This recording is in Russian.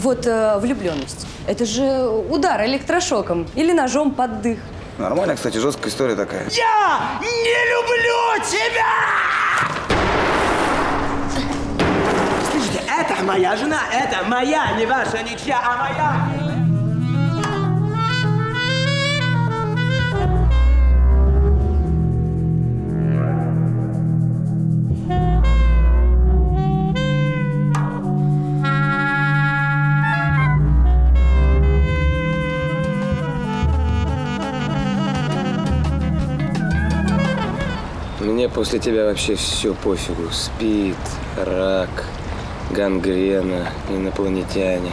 Вот э, влюбленность. Это же удар электрошоком или ножом под дых. Нормально, кстати, жесткая история такая. Я не люблю тебя! Слышите, это моя жена, это моя, не ваша, ничья, а моя. Мне после тебя вообще все пофигу. Спид, рак, гангрена, инопланетяне.